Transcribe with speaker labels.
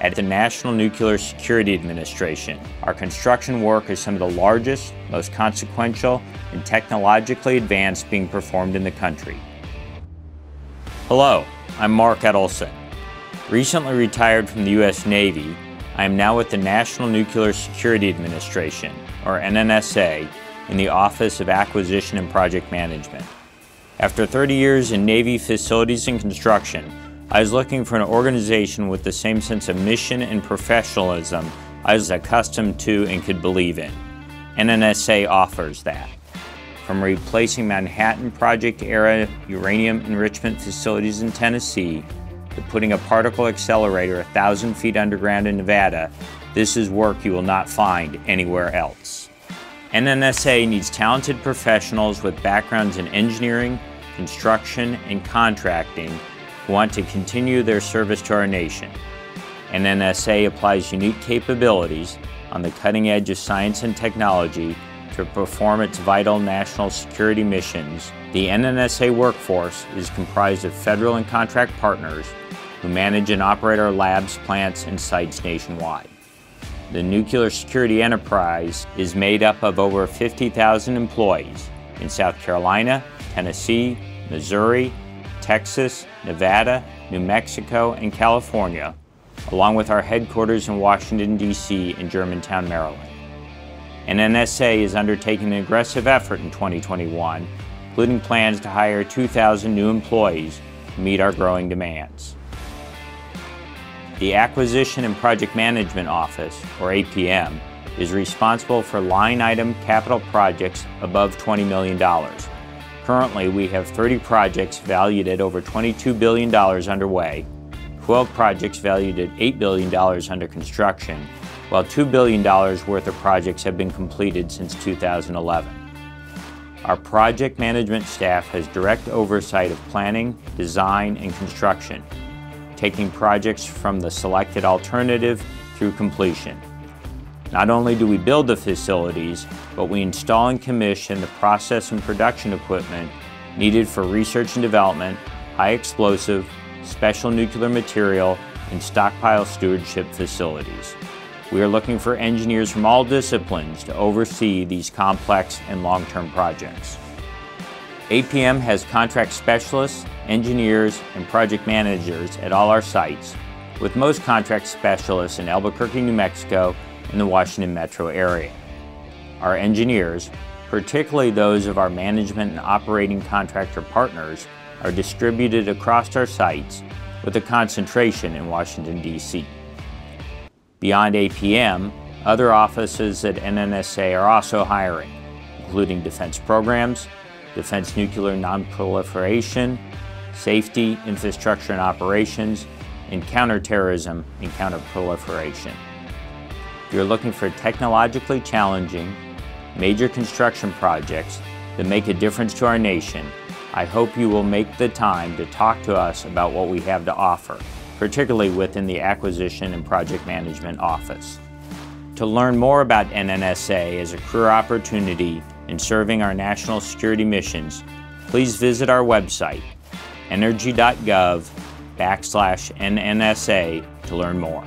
Speaker 1: at the National Nuclear Security Administration. Our construction work is some of the largest, most consequential, and technologically advanced being performed in the country. Hello, I'm Mark Edelson. Recently retired from the U.S. Navy, I am now with the National Nuclear Security Administration, or NNSA, in the Office of Acquisition and Project Management. After 30 years in Navy facilities and construction, I was looking for an organization with the same sense of mission and professionalism I was accustomed to and could believe in. NNSA offers that. From replacing Manhattan Project era uranium enrichment facilities in Tennessee to putting a particle accelerator a thousand feet underground in Nevada, this is work you will not find anywhere else. NNSA needs talented professionals with backgrounds in engineering, construction, and contracting want to continue their service to our nation. NNSA applies unique capabilities on the cutting edge of science and technology to perform its vital national security missions. The NNSA workforce is comprised of federal and contract partners who manage and operate our labs, plants, and sites nationwide. The nuclear security enterprise is made up of over 50,000 employees in South Carolina, Tennessee, Missouri, Texas, Nevada, New Mexico, and California, along with our headquarters in Washington, D.C. and Germantown, Maryland. NNSA is undertaking an aggressive effort in 2021, including plans to hire 2,000 new employees to meet our growing demands. The Acquisition and Project Management Office, or APM, is responsible for line item capital projects above $20 million Currently, we have 30 projects valued at over $22 billion underway, 12 projects valued at $8 billion under construction, while $2 billion worth of projects have been completed since 2011. Our project management staff has direct oversight of planning, design, and construction, taking projects from the selected alternative through completion. Not only do we build the facilities, but we install and commission the process and production equipment needed for research and development, high explosive, special nuclear material, and stockpile stewardship facilities. We are looking for engineers from all disciplines to oversee these complex and long-term projects. APM has contract specialists, engineers, and project managers at all our sites, with most contract specialists in Albuquerque, New Mexico, in the Washington metro area. Our engineers, particularly those of our management and operating contractor partners, are distributed across our sites with a concentration in Washington, D.C. Beyond APM, other offices at NNSA are also hiring, including defense programs, defense nuclear nonproliferation, safety, infrastructure and operations, and counterterrorism and counterproliferation. You're looking for technologically challenging, major construction projects that make a difference to our nation, I hope you will make the time to talk to us about what we have to offer, particularly within the Acquisition and Project Management Office. To learn more about NNSA as a career opportunity in serving our national security missions, please visit our website, energy.gov backslash NNSA to learn more.